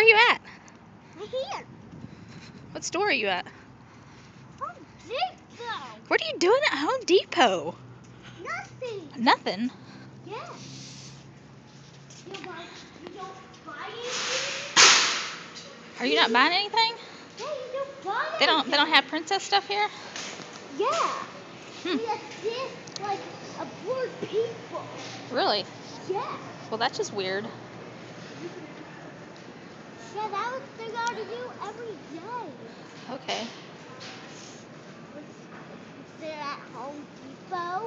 Where are you at? Right here. What store are you at? Home Depot. What are you doing at Home Depot? Nothing. Nothing. Yeah. You don't buy, you don't buy anything? Are you not buying anything? Yeah, you don't buy They don't. They don't have princess stuff here. Yeah. Hmm. We like a bored people. Really? Yeah. Well, that's just weird. Yeah, that was they gotta do every day. Okay. They're at Home Depot.